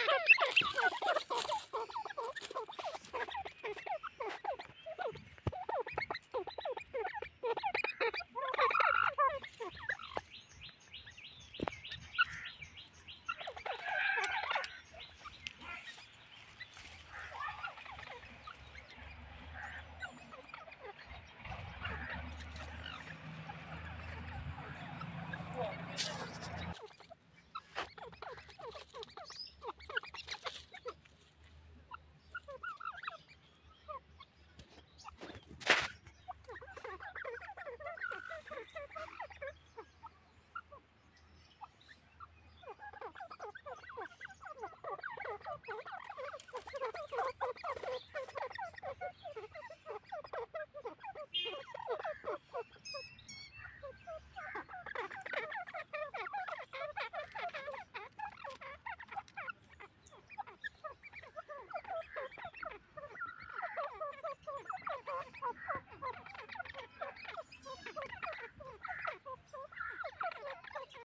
Ha